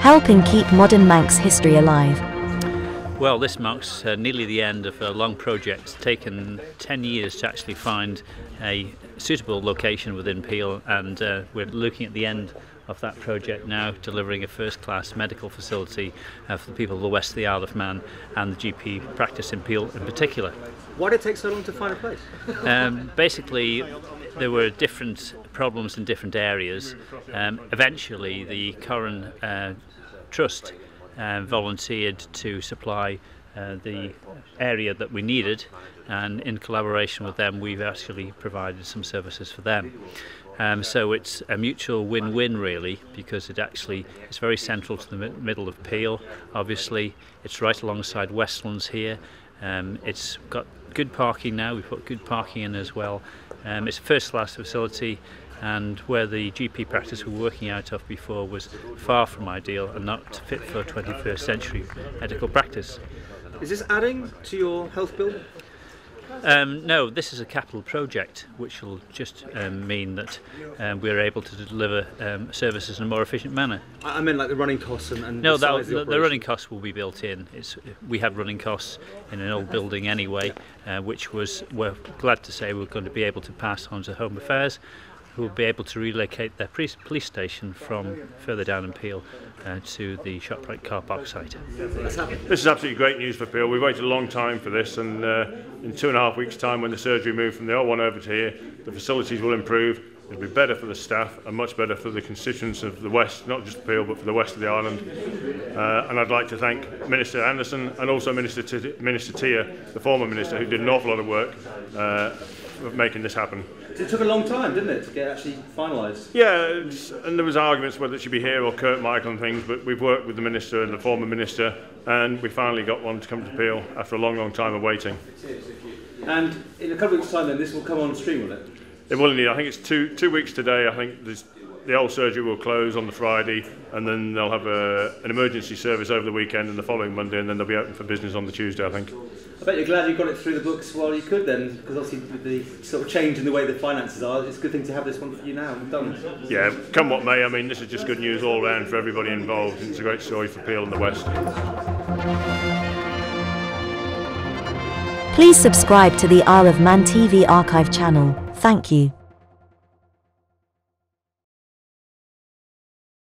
Helping keep modern Manx history alive. Well, this marks uh, nearly the end of a long project. It's taken 10 years to actually find a suitable location within Peel, and uh, we're looking at the end of that project now, delivering a first class medical facility uh, for the people of the west of the Isle of Man and the GP practice in Peel in particular. Why did it take so long to find a place? Um, basically, there were different problems in different areas. Um, eventually, the Corrin uh, Trust um, volunteered to supply uh, the area that we needed and in collaboration with them we've actually provided some services for them. Um, so it's a mutual win-win really because it actually is very central to the middle of Peel obviously it's right alongside Westlands here um, it's got good parking now we've put good parking in as well um, it's a first class facility and where the GP practice we were working out of before was far from ideal and not fit for 21st century medical practice. Is this adding to your health bill? Um, no, this is a capital project, which will just um, mean that um, we're able to deliver um, services in a more efficient manner. I, mean, like the running costs and, and no, the size that, the, the, the running costs will be built in. It's we had running costs in an old building anyway, uh, which was we're glad to say we're going to be able to pass on to Home Affairs. Who will be able to relocate their police station from further down in Peel uh, to the ShopRite car park site. This is absolutely great news for Peel. We've waited a long time for this and uh, in two and a half weeks time when the surgery moved from the old one over to here, the facilities will improve. It'll be better for the staff and much better for the constituents of the West, not just Peel, but for the West of the island. Uh, and I'd like to thank Minister Anderson and also Minister, T Minister Teare, the former Minister, who did an awful lot of work uh, making this happen. It took a long time, didn't it, to get actually finalised? Yeah, and there was arguments whether it should be here or Kurt Michael and things, but we've worked with the minister and the former minister, and we finally got one to come to Peel after a long, long time of waiting. And in a couple of weeks' time, then this will come on stream, will it? It will indeed. I think it's two two weeks today. I think there's the old surgery will close on the Friday, and then they'll have a, an emergency service over the weekend and the following Monday, and then they'll be open for business on the Tuesday, I think. I bet you're glad you got it through the books while you could then, because obviously with the sort of change in the way the finances are, it's a good thing to have this one for you now done. Yeah, come what may, I mean, this is just good news all round for everybody involved. It's a great story for Peel and the West. Please subscribe to the Isle of Man TV archive channel. Thank you.